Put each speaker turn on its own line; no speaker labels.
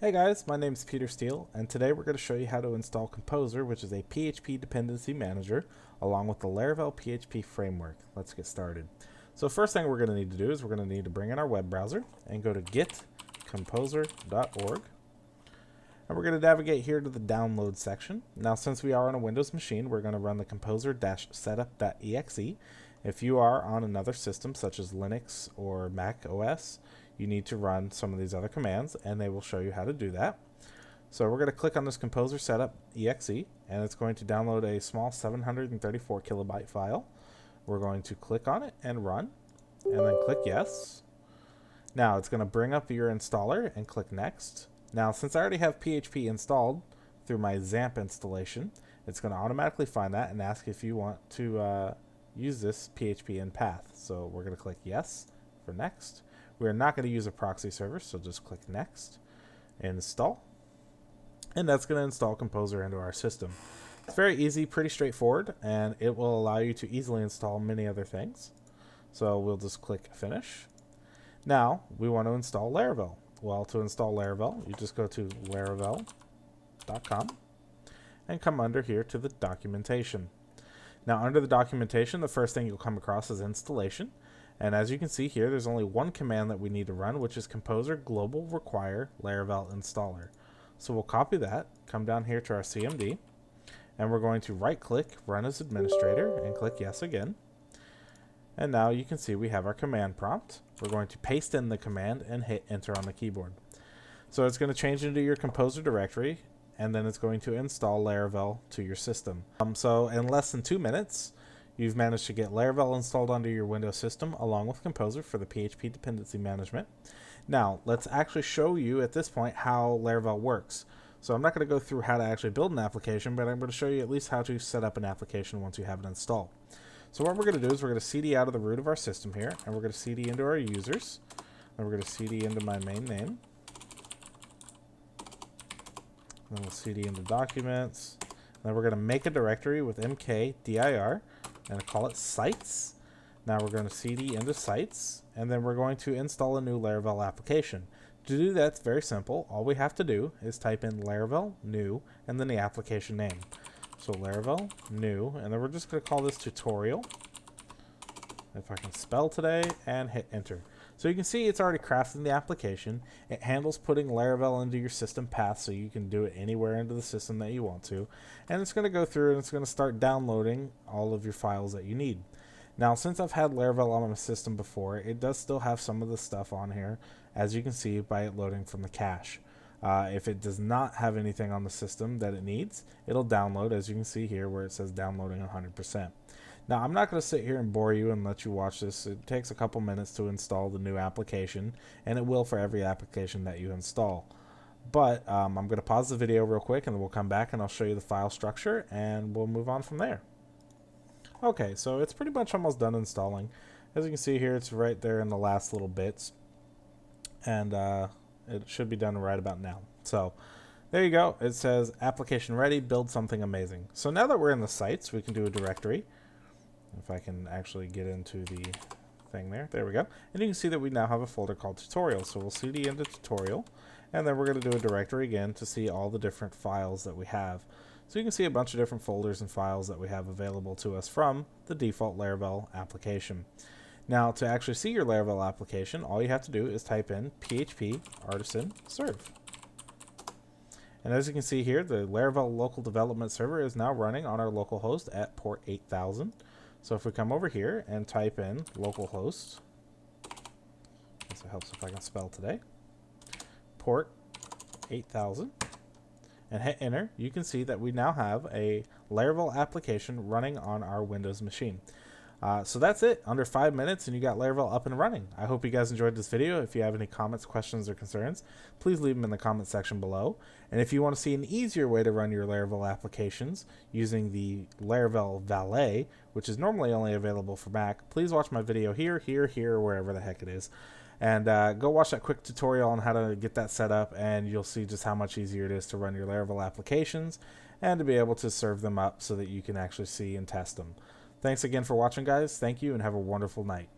Hey guys, my name is Peter Steele, and today we're going to show you how to install Composer, which is a PHP dependency manager, along with the Laravel PHP framework. Let's get started. So first thing we're going to need to do is we're going to need to bring in our web browser and go to getcomposer.org. And we're going to navigate here to the download section. Now since we are on a Windows machine, we're going to run the composer-setup.exe. If you are on another system such as Linux or Mac OS, you need to run some of these other commands and they will show you how to do that. So we're going to click on this composer setup exe and it's going to download a small 734 kilobyte file. We're going to click on it and run and then click yes. Now it's going to bring up your installer and click next. Now since I already have PHP installed through my XAMPP installation, it's going to automatically find that and ask if you want to uh, use this PHP in path. So we're going to click yes for next. We're not going to use a proxy server, so just click Next, Install, and that's going to install Composer into our system. It's very easy, pretty straightforward, and it will allow you to easily install many other things. So we'll just click Finish. Now, we want to install Laravel. Well, to install Laravel, you just go to laravel.com and come under here to the documentation. Now, under the documentation, the first thing you'll come across is installation. And as you can see here, there's only one command that we need to run, which is composer global require laravel installer. So we'll copy that, come down here to our CMD, and we're going to right click, run as administrator, and click yes again. And now you can see we have our command prompt. We're going to paste in the command and hit enter on the keyboard. So it's going to change into your composer directory, and then it's going to install Laravel to your system. Um, so in less than two minutes, You've managed to get Laravel installed onto your Windows system along with Composer for the PHP dependency management. Now, let's actually show you at this point how Laravel works. So I'm not going to go through how to actually build an application, but I'm going to show you at least how to set up an application once you have it installed. So what we're going to do is we're going to cd out of the root of our system here, and we're going to cd into our users, and we're going to cd into my main name. Then we'll cd into documents. Then we're going to make a directory with mkdir, and call it sites. Now we're going to cd into sites, and then we're going to install a new Laravel application. To do that, it's very simple. All we have to do is type in Laravel new and then the application name. So Laravel new, and then we're just going to call this tutorial. If I can spell today, and hit enter. So you can see it's already crafted in the application. It handles putting Laravel into your system path so you can do it anywhere into the system that you want to. And it's going to go through and it's going to start downloading all of your files that you need. Now, since I've had Laravel on my system before, it does still have some of the stuff on here, as you can see by it loading from the cache. Uh, if it does not have anything on the system that it needs, it'll download, as you can see here where it says downloading 100%. Now, I'm not going to sit here and bore you and let you watch this. It takes a couple minutes to install the new application, and it will for every application that you install. But um, I'm going to pause the video real quick, and then we'll come back and I'll show you the file structure, and we'll move on from there. Okay, so it's pretty much almost done installing. As you can see here, it's right there in the last little bits, and uh, it should be done right about now. So there you go. It says application ready, build something amazing. So now that we're in the sites, we can do a directory. If I can actually get into the thing there. There we go. And you can see that we now have a folder called tutorial. So we'll cd into tutorial. And then we're going to do a directory again to see all the different files that we have. So you can see a bunch of different folders and files that we have available to us from the default Laravel application. Now, to actually see your Laravel application, all you have to do is type in php artisan serve. And as you can see here, the Laravel local development server is now running on our local host at port 8000. So if we come over here and type in localhost, this helps if I can spell today, port 8000, and hit enter, you can see that we now have a Laravel application running on our Windows machine. Uh, so that's it, under five minutes, and you got Laravel up and running. I hope you guys enjoyed this video. If you have any comments, questions, or concerns, please leave them in the comment section below. And if you want to see an easier way to run your Laravel applications using the Laravel Valet, which is normally only available for Mac, please watch my video here, here, here, wherever the heck it is. And uh, go watch that quick tutorial on how to get that set up, and you'll see just how much easier it is to run your Laravel applications and to be able to serve them up so that you can actually see and test them. Thanks again for watching, guys. Thank you, and have a wonderful night.